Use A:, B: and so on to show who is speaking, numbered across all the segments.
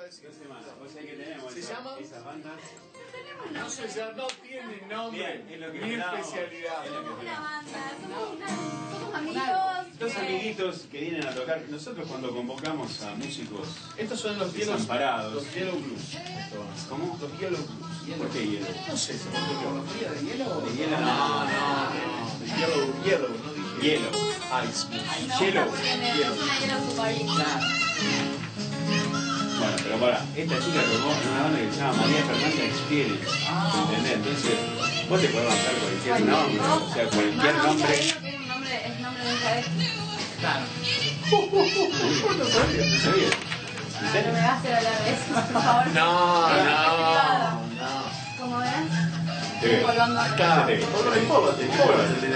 A: iba a decir.
B: Dos semanas. O sea que tenemos
A: ¿Se
B: esa-
A: llama?
B: esas bandas.
A: No sé, ya no tiene nombre
B: Bien, es lo que
A: ni especialidad.
B: Es lo que
C: Somos una banda, somos, una, somos amigos.
B: Dos amiguitos que vienen a tocar. Nosotros cuando convocamos a músicos,
A: Estos son los Yellow,
B: Desamparados.
A: los yellow Blues.
B: ¿cómo?
A: Los Yellow Blues.
B: ¿Por qué hielo?
A: No sé, se me ocurrió.
D: ¿Frío de hielo
B: De hielo
A: No, no, no. Yellow, Yellow, no dije.
B: Hielo.
A: Ice.
C: Me
B: Hielo.
C: gusta
B: para, esta chica tocó en una banda que se llama María Fernanda Experience. ¿Entendés? Entonces, vos te podés bancar cualquier nombre. O sea, cualquier nombre.
C: es nombre, de un cadete.
D: Claro.
A: No sabía.
B: ¿No sabías? ¿En
C: No me vas a hacer hablar de eso, por favor.
A: No, no,
C: privado.
A: no.
C: ¿Cómo ves?
B: Te.
C: Colgando
B: te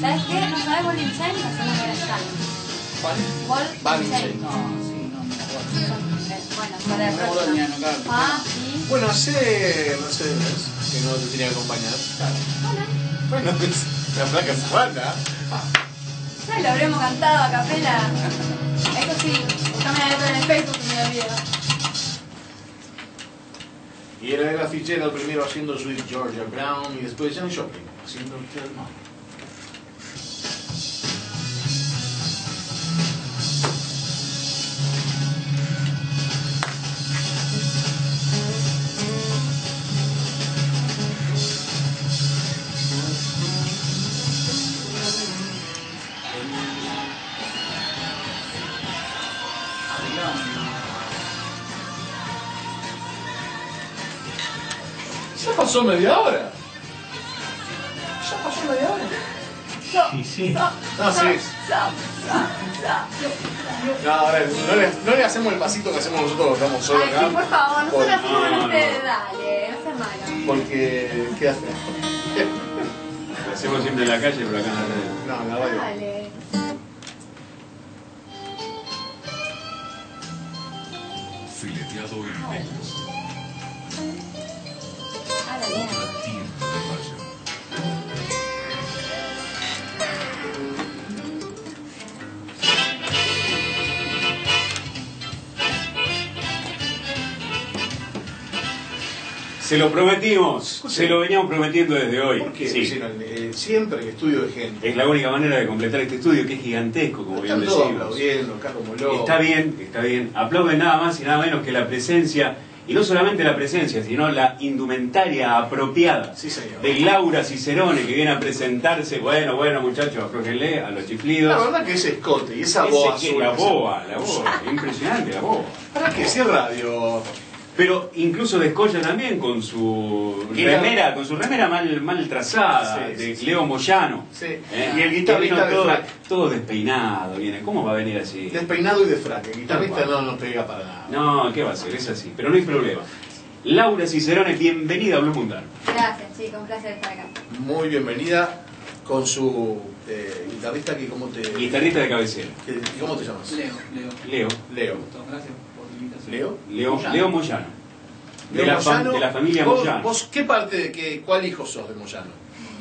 C: ¿Sabes qué? ¿No sabes Ball Chain? Hacemos Ball Chain.
D: ¿Cuál?
C: Ball Chain.
D: No, sí, no, acuerdo.
C: Bueno, para el
D: No,
C: próximo.
D: no, claro.
C: Ah, sí.
A: Bueno, hace, no sé, un mes que no te tenía que acompañar.
C: Hola.
A: Bueno, pues, la placa se falta.
C: Ya lo habremos cantado a capela. Eso sí, buscame la letra en el Facebook y me olvido.
A: Y era el afichero primero haciendo Sweet Georgia Brown y después Janis Joplin haciendo Tell Mom. Pasó media hora. Ya pasó media hora.
B: Sí, sí.
A: No, sí. No, a ver, no le, no le hacemos el pasito que hacemos nosotros, que estamos solos
C: Ay,
A: acá.
C: sí, por favor, no se lo hacemos
B: no,
C: a
B: no.
C: ustedes, dale, no seas malo.
A: Porque queda feo.
B: Lo hacemos siempre en la calle, pero acá en la radio.
A: No, en la radio.
C: Dale.
E: Fileteado en
B: Se lo prometimos, se lo veníamos prometiendo desde hoy.
A: ¿Por qué?
B: Sí.
A: Eh, siempre que estudio de gente.
B: Es la única manera de completar este estudio que es gigantesco, como bien decimos.
A: aplaudiendo acá como locos.
B: Está bien, está bien. Aplauden nada más y nada menos que la presencia, y no solamente la presencia, sino la indumentaria apropiada
A: Sí,
B: de Laura Cicerone, que viene a presentarse. Bueno, bueno, muchachos, aflójenle a los chiflidos.
A: La verdad que ese escote y esa
B: Ese
A: voz
B: que-
A: azul.
B: la boa, la boa, impresionante la boa.
A: ¿Para qué? Si es radio.
B: Pero incluso descolla también con su remera, con su remera mal, mal trazada,
A: Sí,
B: de
A: sí,
B: Leo Moyano.
A: Sí.
B: ¿eh?
A: Y el guitarrista de
B: todo,
A: frac.
B: todo despeinado, viene. ¿Cómo va a venir así?
A: Despeinado y de frac. El guitarrista no nos pega para nada.
B: No, ¿qué va a ser? Es así, pero no hay problema. Laura Cicerone, bienvenida a Blue Mundano.
C: Gracias, chicos, un placer estar acá.
A: Muy bienvenida con su eh, guitarrista que cómo te...
B: Guitarrista de cabecera.
A: ¿Cómo te llamas?
D: Leo, Leo.
B: Leo.
A: Leo.
D: Gracias.
A: ¿Leo?
B: Leo
D: Moyano.
B: Leo Moyano. De,
A: Leo
B: la, fam-
A: Moyano.
B: de la familia
A: ¿Vos,
B: Moyano.
A: ¿Vos qué parte de qué, cuál hijo sos de Moyano?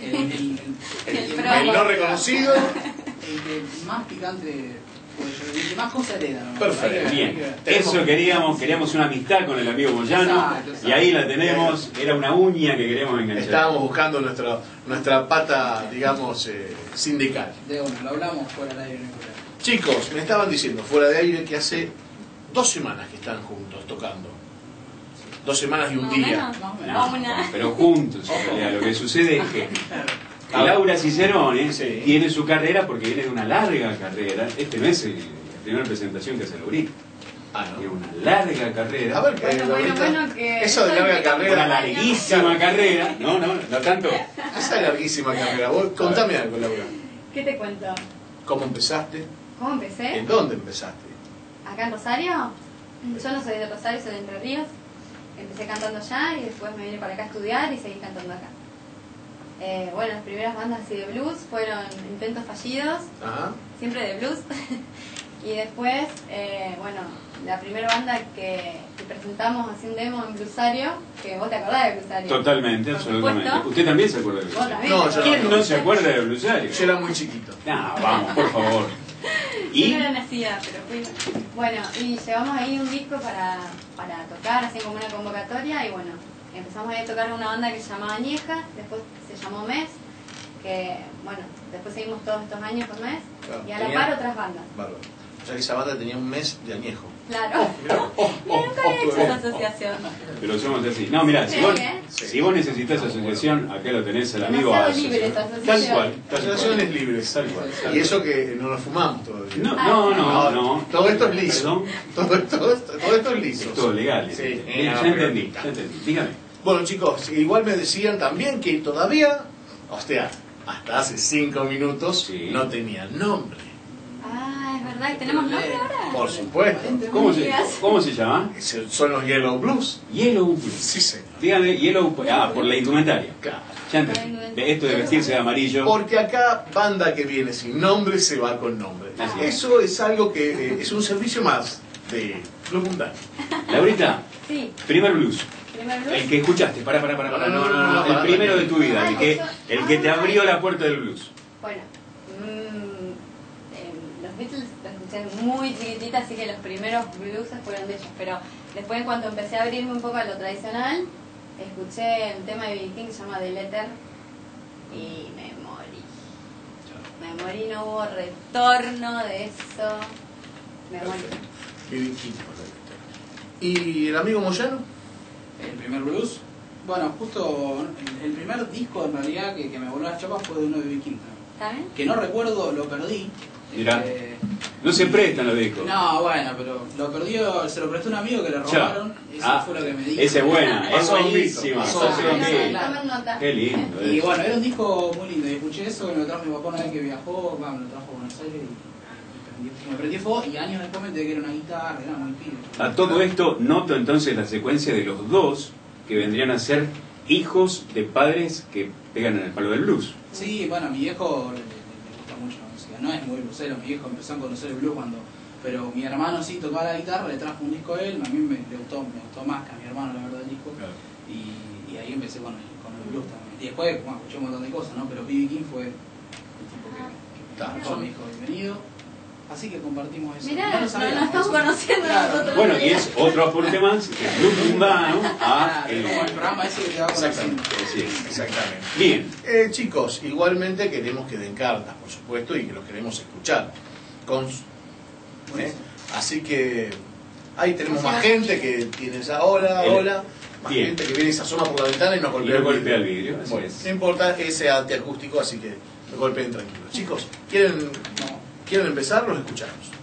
D: El, el, el,
C: El
D: el-
C: pro.
A: El no reconocido.
D: el más picante, pues, el que más cosa hereda. ¿no?
A: Perfecto.
B: Bien, eso queríamos, queríamos una amistad con el amigo Moyano
D: Exacto, exacto.
B: y ahí la tenemos, era una uña que queríamos enganchar.
A: Estábamos buscando nuestra, nuestra pata, digamos, eh, sindical.
D: De uno, lo hablamos fuera del aire.
A: Chicos, me estaban diciendo fuera de aire que hace dos semanas que están juntos tocando. Dos semanas y un día.
C: menos.
D: Más o menos.
C: Vamos una.
B: pero juntos en realidad. Lo que sucede es que Laura Cicerone
A: Sí.
B: tiene su carrera porque viene de una larga carrera. Este no es eh, la primera presentación que hace Laurín.
A: Ah,
B: Tiene
A: no.
B: una larga carrera.
A: A ver,
C: Bueno,
A: eh,
C: bueno, bueno, que-
A: Esa de larga
B: una
A: carrera.
B: larguísima carrera. No, no, no tanto.
A: Esa larguísima carrera. Vos contame algo, Laura.
C: ¿Qué te cuento?
A: ¿Cómo empezaste?
C: ¿Cómo empecé?
A: ¿En dónde empezaste?
C: ¿Acá en Rosario? Yo no soy de Rosario, soy de Entre Ríos. Empecé cantando allá y después me vine para acá a estudiar y seguí cantando acá. Eh, bueno, las primeras bandas así de blues fueron intentos fallidos,
A: Ajá.
C: siempre de blues. y después, eh, bueno, la primera banda que, que presentamos así un demo en Blusario, que vos te acordás de Blusario.
B: Totalmente,
C: Por
B: absolutamente.
C: supuesto.
B: ¿Usted también se acuerda de
C: Vos
B: Blusario?
C: también.
A: No, yo.
B: ¿Quién no se acuerda de Blusario?
A: Yo era muy chiquito.
B: No, vamos, por favor.
C: Yo no era nacida, pero fui. Bueno, y llevamos ahí un disco para, para tocar, así como una convocatoria, y bueno, empezamos ahí a tocar una banda que se llamaba Añeja, después se llamó Mes, que bueno, después seguimos todos estos años con Mes,
A: Claro,
C: y a la par otras bandas.
A: Bárbaro. O sea que esa banda tenía un mes de añejo.
C: Claro.
A: Mirá. Oh,
C: Yo nunca había hecho esa asociación.
B: Pero somos así. No, mira, si
C: Sí,
B: vos,
C: ¿eh?
B: si vos necesitas asociación, acá lo tenés el amigo Aso.
C: libre esta
B: Tal
C: asociación.
B: cual, tal
A: Asociaciones
B: cual.
A: libres.
B: Tal cual, tal
A: Y eso que no nos fumamos todavía.
B: No, no, no, no.
A: Todo esto es liso.
B: Perdón.
A: Todo esto, todo esto- todo esto es liso.
B: Es todo legal.
A: Sí. Eh,
B: ya entendí, ya entendí. Dígame.
A: Bueno, chicos, igual me decían también que todavía, o sea, hasta hace cinco minutos,
B: Sí.
A: no tenían nombre.
C: Es verdad, ¿y tenemos nombre ahora?
A: Por supuesto.
B: ¿Cómo se. ¿Cómo se llama?
A: Son los Yellow Blues.
B: Yellow Blues.
A: Sí, señor.
B: Dígame, Yellow, ah, por la indumentaria.
A: Claro.
B: Ya entendí. Esto de vestirse de amarillo.
A: Porque acá, banda que viene sin nombre se va con nombre.
B: Así es.
A: Eso es algo que eh, es un servicio más de Club Mundial.
B: Laurita,
C: Sí,
B: primer blues.
C: primer blues.
B: El que escuchaste, pará, pará, pará, pará, no, no, no,
A: pará,
B: el primero de tu vida, el que, el que te abrió la puerta del blues.
C: Bueno, mm, eh, los Beatles muy chiquitita, así que los primeros blues fueron de ellos. Pero después, cuando empecé a abrirme un poco a lo tradicional, escuché el tema de B.B. King que se llama The Letter y me morí. Me morí, no hubo retorno de eso. Me morí.
A: King. ¿Y el amigo Moyano?
D: El primer blues. Bueno, justo el, primer disco en realidad que, que me voló las chapas fue de uno de B.B. King.
C: ¿Está bien?
D: Que no recuerdo, lo perdí.
B: Mirá.
D: Eh,
B: No se prestan los discos.
D: no, bueno, pero lo perdió, se lo prestó un amigo que le robaron. Eso
B: Ah,
D: fue lo que me dijo.
B: Esa es buena, es buenísima. Qué lindo.
D: Y bueno, era un disco muy lindo. Y escuché eso, me lo trajo mi papá una vez que viajó, va, me lo trajo a Buenos Aires y me prendí, me prendí fuego. Y años después me enteré que era una guitarra, era muy pibe.
B: A todo esto, noto entonces la secuencia de los dos que vendrían a ser hijos de padres que pegan en el palo del blues.
D: Sí, bueno, a mi viejo le, le- le gusta mucho la música. No es muy bluesero, mi viejo empezó a conocer el blues cuando. Pero mi hermano sí tocaba la guitarra, le trajo un disco a él, a mí me, le gustó, me gustó más que a mi hermano, la verdad, el disco. Y, y ahí empecé con el, con el blues también. Y después, bueno, escuché un montón de cosas, ¿no? Pero B.B. King fue el tipo que, que
A: Claro.
D: me me dijo, bienvenido. Así que compartimos eso.
C: Mirá,
D: lo
C: no,
D: sabíamos,
C: no estamos conociendo
D: Claro.
C: nosotros.
B: Bueno, y es otro aporte más que Club Mundano a el...
D: el programa ese que te va.
B: Así es.
A: Exactamente.
B: Bien,
A: Eh, chicos, igualmente queremos que den cartas, por supuesto, y que los queremos escuchar. Con, ¿eh? Así que ahí tenemos más gente que tiene esa hola,
B: El-
A: hola, más
B: Bien.
A: gente que viene y se asoma por la ventana y nos
B: y
A: golpea
B: no golpea el vidrio. así
A: Bueno,
B: es.
A: no importa ese antiacústico, así que me golpeen tranquilos. Chicos, ¿quieren,
D: No.
A: ¿Quieren empezar? Los escuchamos.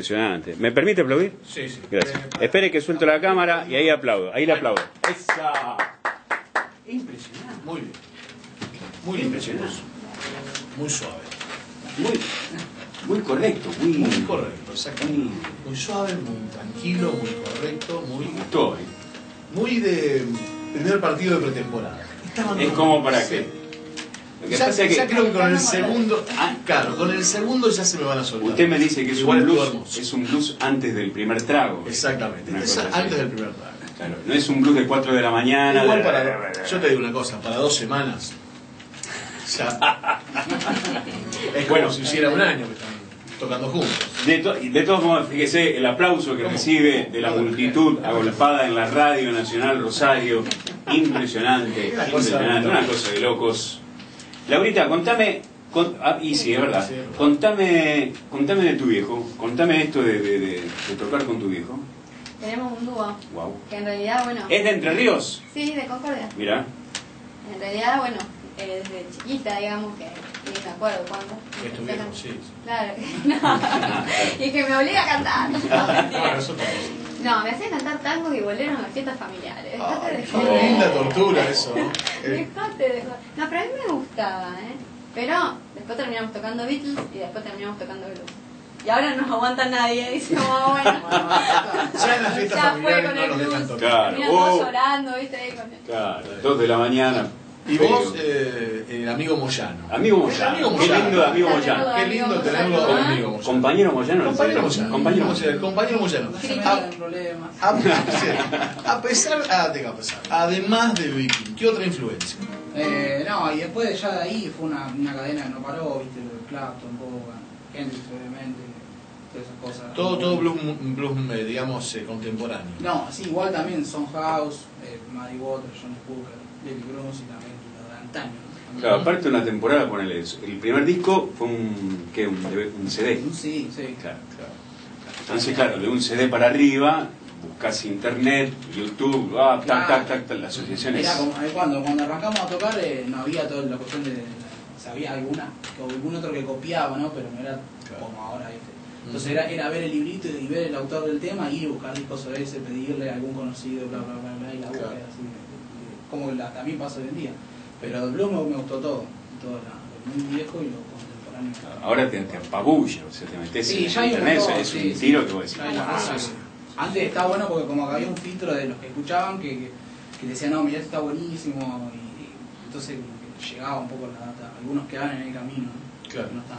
B: Impresionante. ¿Me permite aplaudir?
A: Sí, sí.
B: Gracias.
A: Eh,
B: Espere que suelto la cámara y ahí aplaudo. Ahí le aplaudo. Esa. Impresionante.
A: Muy bien. Muy
B: Impresionante.
A: Muy suave.
B: Muy, muy correcto. Muy,
A: Muy correcto, exactamente. Muy suave, muy tranquilo, muy correcto, muy,
B: ¿eh?
A: muy de primer partido de pretemporada. Estaban
B: Es como para
A: Sí.
B: que.
A: Ya,
B: pasa es
A: ya
B: que
A: creo que con el segundo, ah, claro, con el segundo ya se me van a soltar.
B: usted me dice que es un blues, es un blues antes del primer trago.
A: Exactamente, es
B: cosa así.
A: antes del primer trago.
B: Claro, no es un blues de 4 de la mañana.
A: Igual para, yo te digo una cosa, para dos semanas, ya, es como
B: Bueno.
A: si hiciera un año que están tocando juntos.
B: De, to- de todos modos, fíjese el aplauso que
A: ¿Cómo?
B: recibe de la multitud agolpada en la Radio Nacional Rosario. Impresionante, impresionante, una cosa de locos. Laurita, contame, con- ah, y sí, es verdad, contame, contame de tu viejo, contame esto de, de- de- de tocar con tu viejo.
C: Tenemos un dúo,
B: Wow.
C: que en realidad, bueno,
B: ¿Es de Entre Ríos?
C: sí, de Concordia.
B: Mira,
C: En realidad, bueno, eh, desde chiquita, digamos, que ni me acuerdo cuándo.
A: Es tu viejo, sí.
C: Claro, no. y que me obliga a cantar. No,
A: Bueno,
C: mentira.
A: eso también.
C: No, me hacía cantar tangos y boleros en las fiestas familiares. Dejate
A: Ay,
C: de
A: qué linda tortura eso,
C: Dejate de joder. No, pero a mí me gustaba, ¿eh? Pero después terminamos tocando Beatles y después terminamos tocando blues. Y ahora no nos aguanta nadie, dice, oh, bueno.
A: Ya en las fiestas
C: ya fue con
A: no
C: el blues.
B: Claro. Oh.
C: llorando, ¿viste? Ahí con el-
B: claro, 2 de la mañana.
A: Y
B: feo.
A: vos, eh, el amigo Moyano.
B: Amigo
A: El
B: Moyano,
A: amigo
B: qué lindo amigo Moyano.
A: Qué lindo tenerlo
C: ¿eh?
A: amigo Moyano.
B: Compañero Moyano, ¿no?
A: Compañero Moyano.
B: Compañero
A: Moyano. El compañero Moyano. A, a- a pesar, ah, tengo a pesar, además de Viking, ¿qué otra influencia?
D: Eh, no, y después ya de ahí fue una, una cadena que no paró, viste, lo de Clapton, Bogan, Hendrix obviamente, todas esas cosas.
A: Todo, todo blues, blues eh, digamos, eh, contemporáneo.
D: No, sí, igual también Son House, eh, Muddy Waters, Johnny Hooker, Billy Bruce y también lo de antaño.
B: Claro, aparte una temporada, ponele eso. El primer disco fue un, ¿qué? un, un CD.
D: Sí, sí.
B: Claro, claro. Entonces, claro, de un CD para arriba, buscas internet, YouTube, ah, tac, tac, tac, tac, las asociaciones.
D: Era como, eh, cuando, cuando arrancamos a tocar eh, no había toda la cuestión de... o sea, había alguna, que algún otro que copiaba, ¿no? Pero no era
A: Claro.
D: como ahora, ¿viste? Entonces era, era ver el librito y ver el autor del tema y buscar discos sobre ese, pedirle a algún conocido, bla, bla, bla, bla, y la búsqueda
A: Claro.
D: así. De- de- Como la, también pasa hoy en día. Pero el blues me, me gustó todo, todo lo muy viejo y lo contemporáneo.
B: Ahora te, te apabulla, o sea, te metes
D: Sí,
B: en internet,
D: montón,
B: es
D: sí,
B: un
D: sí.
B: tiro que vos decís.
D: Ya hay un
B: "Ah,
D: montón. Antes estaba bueno porque como que había un filtro de los que escuchaban que, que, que decían, no, mira, esto está buenísimo. Y, y entonces llegaba un poco la data. Algunos quedaban en el camino.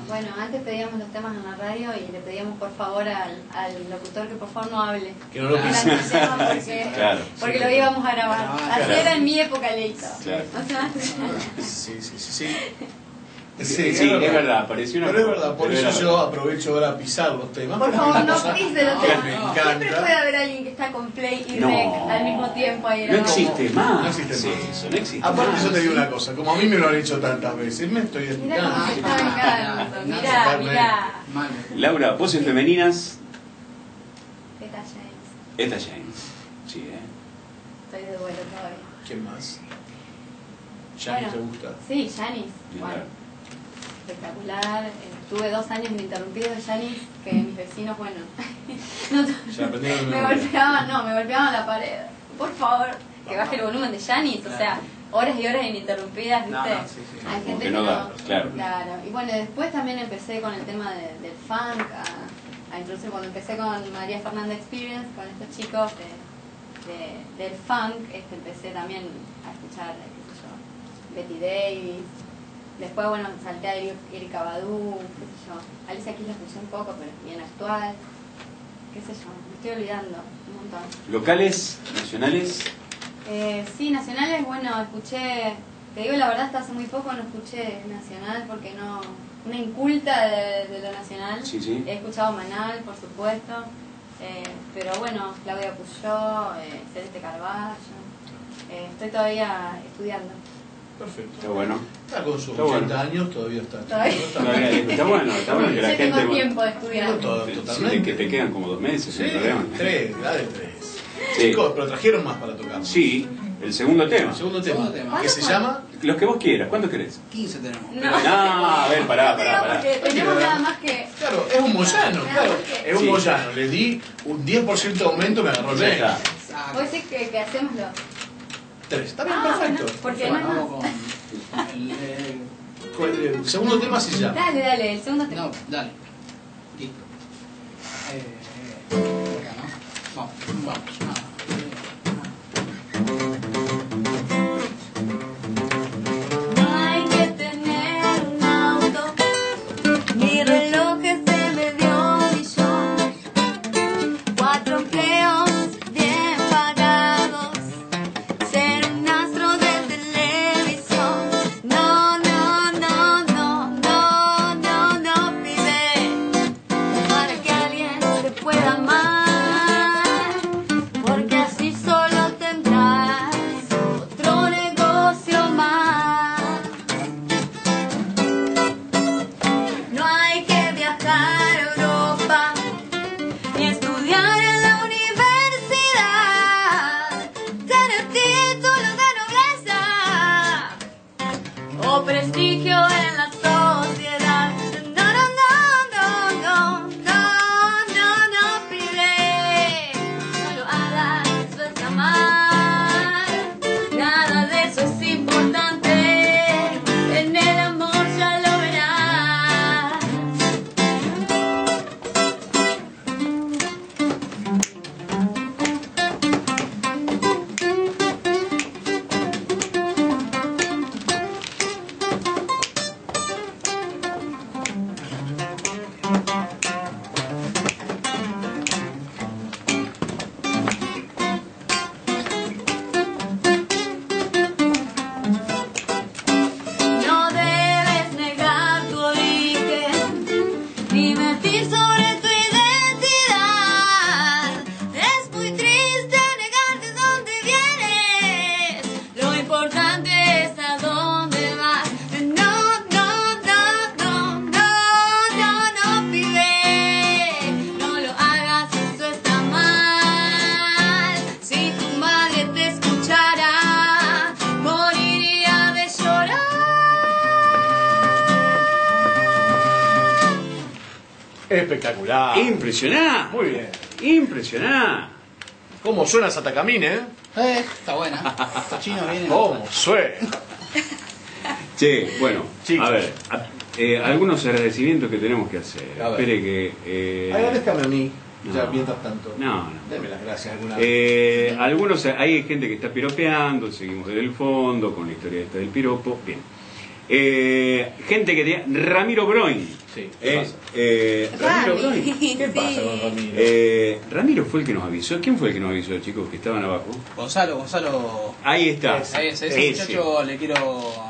C: Bueno, antes pedíamos los temas en la radio y le pedíamos por favor al, al locutor que por favor no hable.
A: Que no lo
C: porque,
B: Claro.
C: porque lo íbamos a grabar.
D: Claro.
C: Así
B: Claro.
C: era en mi época, Leito.
B: Claro.
C: O sea,
A: Sí, sí, sí, sí.
B: Sí, sí, es verdad, pareció una
A: Pero es verdad, por eso yo aprovecho ahora a pisar los temas.
C: por favor, no pise los temas. Siempre puede haber alguien que está con play y
B: No.
C: rec al mismo tiempo ahí
B: No existe más.
A: No existe
B: Sí,
A: más.
B: eso no existe
A: Aparte
B: más.
A: yo te digo una cosa, como a mí me lo han hecho tantas veces, me estoy
C: Mirá vengando. Mirá, mirá.
D: Mal.
B: Laura, voces femeninas,
C: Eta James.
B: Eta James. Sí, ¿eh?
C: Estoy de vuelo todavía.
A: ¿Quién más? ¿Janice
C: Bueno.
A: te gusta?
C: Sí, Janis. Bueno. Espectacular. Eh, Tuve dos años ininterrumpidos de Janis, que mis vecinos, bueno, no, me golpeaban, no, me golpeaban la pared. Por favor, que baje el volumen de Janis, o sea, horas y horas ininterrumpidas, ¿viste?
D: no, sí, sí.
C: Hay gente
B: que no da, claro.
C: Y bueno, después también empecé con el tema de- del funk, a, a introducir cuando empecé con María Fernanda Experience, con estos chicos de, de- del funk, este, empecé también a escuchar, qué sé yo, Betty Davis. Después, bueno, salté a Eri- Erika Badu, qué sé yo. Alicia Keys la escuché un poco, pero es bien actual. Qué sé yo, me estoy olvidando un montón.
B: Locales, nacionales,
C: Eh, sí, nacionales, bueno, escuché, te digo la verdad, hasta hace muy poco no escuché nacional porque no, una inculta de, de lo nacional.
B: Sí, sí.
C: He escuchado Manal, por supuesto, eh, pero bueno, Claudia Puyó, eh, Celeste Carballo. Eh, estoy todavía estudiando.
A: Perfecto.
B: está bueno.
A: Está con sus
B: Está
A: 80
B: bueno.
A: años, todavía está. Está
B: Está bueno, está bueno que la
C: Yo
B: gente...
C: tengo tiempo de estudiar.
A: No todo,
B: Sí,
A: totalmente.
B: que te quedan como dos meses,
A: Sí,
B: problema.
A: tres, la de tres.
B: Sí.
A: Chicos, pero trajeron más para tocar.
B: Sí, el segundo tema.
A: El segundo
D: Segundo
A: tema, que se llama
B: Los que vos quieras, ¿cuántos querés?
D: 15 tenemos.
C: No.
B: No, a ver, pará, pará, pará.
C: tenemos nada más que...
A: Claro, es un Moyano, claro. Es un
B: Sí.
A: Moyano. Le di un 10% de aumento, me agarró el.
C: Vos decís que, que hacemos los...
A: Tres. Está bien,
C: Ah,
A: perfecto.
C: bueno, porque
D: Bueno,
C: no
D: vamos
C: más.
D: con el, el-
A: Con El segundo tema se llama.
C: Dale, dale, el segundo tema.
D: No, dale. Listo. Eh, eh, acá, ¿no? Vamos, vamos.
A: Espectacular.
B: Impresionante.
A: Muy bien.
B: Impresionante.
A: ¿Cómo suena Satacamine, eh?
D: Eh, está buena. Estos chinos vienen.
A: ¿Cómo suena?
B: Che, bueno,
A: Chicos.
B: a ver, a- eh, algunos agradecimientos que tenemos que hacer.
A: A ver.
B: Espere que... eh,
A: Agradezcame a mí, ya
B: no.
A: mientras tanto.
B: No, no.
A: Deme las gracias alguna vez.
B: Eh, algunos, hay gente que está piropeando, seguimos desde el fondo con la historia esta del piropo. Bien. Eh, gente que tenía. Ramiro Broin.
A: Sí, ¿qué
B: Eh,
A: pasa?
B: eh, Ramiro
C: Rami.
B: Broin.
A: ¿Qué pasa
C: Sí.
A: con Ramiro?
B: Eh, Ramiro fue el que nos avisó. ¿Quién fue el que nos avisó, chicos, que estaban abajo?
D: Gonzalo, Gonzalo.
B: Ahí está.
D: Ahí es, ese muchacho le quiero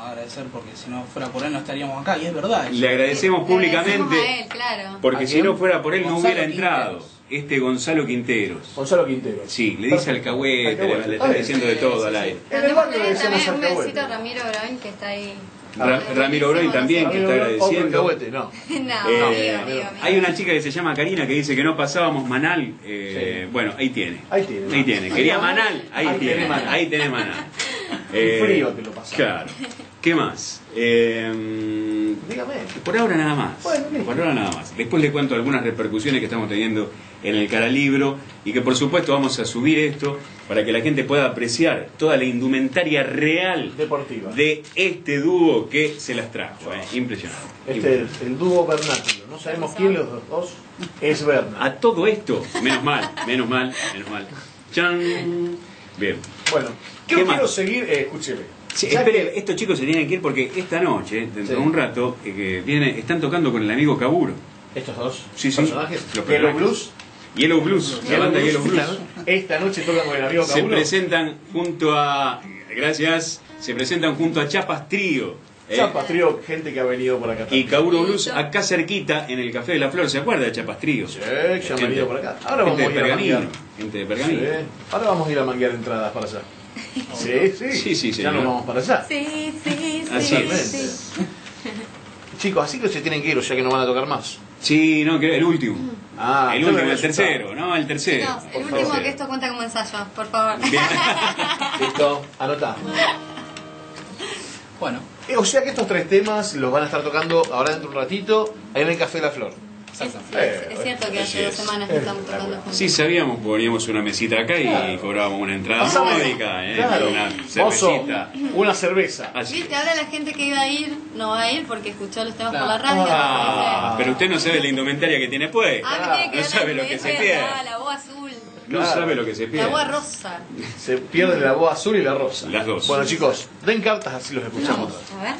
D: agradecer porque si no fuera por él no estaríamos acá. Y es verdad.
B: Le agradecemos
C: Le agradecemos
B: públicamente.
C: a él, claro.
B: Porque
A: ¿A
B: si no fuera por él no hubiera entrado.
D: Quinteros.
B: Este Gonzalo Quinteros.
A: Gonzalo Quintero.
B: Sí, le dice alcahuete, le, le está diciendo de todo al aire.
A: En el barrio le
C: También
A: decíamos
C: un
A: alcahuete.
C: besito a Ramiro Broin que está ahí.
B: Ra- Ramiro Broin también, que está agradeciendo. Eh,
C: amigo, amigo, amigo.
B: hay una chica que se llama Karina que dice que no pasábamos Manal. eh, Bueno, ahí tiene.
A: Ahí tiene.
B: Ahí tiene. Quería Manal, ahí,
A: Ahí
B: tiene.
A: Manal.
B: Ahí tiene Manal.
A: El frío te lo pasaba.
B: Claro. ¿Qué más? Eh,
A: Dígame.
B: Por ahora nada más.
A: Bueno,
B: por ahora nada más. Después le cuento algunas repercusiones que estamos teniendo en el cara libro y que por supuesto vamos a subir esto para que la gente pueda apreciar toda la indumentaria real
A: Deportiva.
B: de este dúo que se las trajo. ¿eh? Impresionante.
A: Este es el dúo vernáculo. No sabemos quién los dos es Berna.
B: A todo esto, menos mal, menos mal, menos mal. Chan. Bien.
A: Bueno,
B: ¿Qué
A: yo
B: más?
A: quiero seguir, eh, escúcheme.
B: Sí, espere,
A: que-
B: estos chicos se tienen que ir porque esta noche, dentro
A: Sí.
B: de un rato, eh, que viene, están tocando con el amigo Kaburo.
A: estos dos
B: Sí, sí.
A: personajes,
B: Los
A: Yellow
B: personajes.
A: Blues,
B: Yellow Blues, la banda Yellow Blues.
A: Esta, no- esta noche tocan con el amigo
B: Se
A: Cabulo.
B: presentan junto a. Gracias. Se presentan junto a Chapas Trío. ¿eh?
A: Chapa, trío, gente que ha venido por acá.
B: Y
A: también.
B: Kaburo Blues acá cerquita en el Café de la Flor. ¿Se acuerda de Chapas Trío?
A: Sí, que han venido por acá. Ahora vamos a ir a
B: Pergamino.
A: manguear.
B: Gente de Pergamino.
A: Sí, Ahora vamos a ir a manguear entradas para allá. Sí, sí.
B: Sí, sí,
A: Ya
B: señor.
A: nos vamos para allá.
C: Sí, sí, sí.
B: Así es.
C: sí.
A: Chicos, así que se tienen que ir, o sea que no van a tocar más.
B: Sí, no, que el último.
A: Ah,
B: el último, el tercero, ¿no? El tercero.
C: Chicos, el
A: Por
C: último
A: favor.
C: que esto cuenta como ensayo, por favor.
B: Bien.
A: Listo, anotá.
D: Bueno,
A: Eh, O sea que estos tres temas los van a estar tocando ahora dentro de un ratito ahí en el Café de la Flor.
C: Es, es- es cierto que hace dos semanas que estamos tocando juntos.
B: Sí, sabíamos, poníamos una mesita acá y
A: Claro.
B: cobrábamos una entrada módica, ¿eh?
A: Claro.
B: Una cervecita.
A: una cerveza.
B: Así
C: Viste,
B: es.
C: ahora la gente que iba a ir no va a ir porque escuchó los temas
D: Claro.
C: por la radio.
B: Ah, pero usted no sabe la indumentaria que tiene pues.
C: Ah,
B: no sabe
C: la
B: lo que se pierde.
C: La voz azul,
B: No
A: Claro.
B: sabe lo que se
C: la
B: pierde.
C: voz rosa.
A: Se pierde la voz azul y la rosa.
B: Las dos.
A: Bueno chicos, den cartas así los escuchamos.
C: A ver.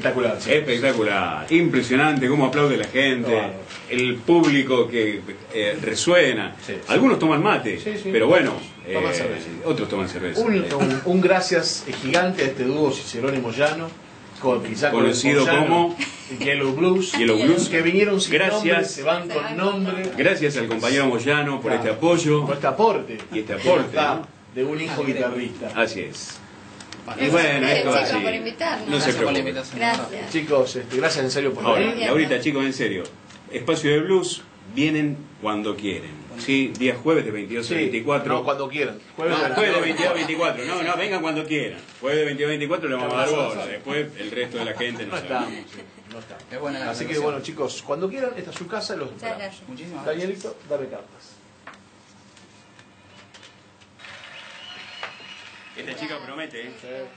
A: Espectacular. sí.
B: Espectacular, impresionante cómo aplaude la gente, el público que eh, resuena.
A: Sí, sí.
B: Algunos toman mate,
A: Sí, sí.
B: pero bueno,
A: Toman
B: eh,
A: cerveza.
B: otros toman cerveza.
A: Un, un- un gracias gigante a este dúo Cicerón y Moyano, con, quizá con el
B: Conocido
A: Moyano,
B: como
A: Yellow Blues,
B: Yellow Blues.
A: que vinieron sin
B: Gracias.
A: nombre, se van con nombre,
B: Gracias al compañero Moyano por
A: Claro.
B: este apoyo.
A: por este aporte,
B: Y este aporte,
A: de un hijo guitarrista.
B: Así es. Y bueno,
C: Gracias,
B: esto así.
C: por invitarnos.
B: No se
D: gracias por la
B: preocupen.
D: invitación.
C: Gracias.
A: Chicos, este, gracias en serio por
B: Ahora,
A: venir.
B: y ahorita chicos, en serio, espacio de blues vienen cuando quieren. Sí, día jueves de 22 a
A: Sí,
B: 24.
A: no, cuando quieran.
B: No,
A: Jueves,
B: jueves de 22 a 24. No, no, vengan cuando quieran. Jueves de 22 a 24 le vamos a dar bola. Después el resto de la gente no
A: No estamos, sí, no estamos.
D: Es buena la
A: Así que bueno, chicos, cuando quieran, esta es su casa, los.
D: Muchísimas gracias.
A: Danielito, dame cartas.
B: Esta chica promete, ¿eh?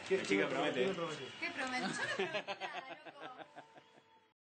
A: ¿Qué-
B: La chica promete.
A: qué me promete?
C: ¿Qué prometo?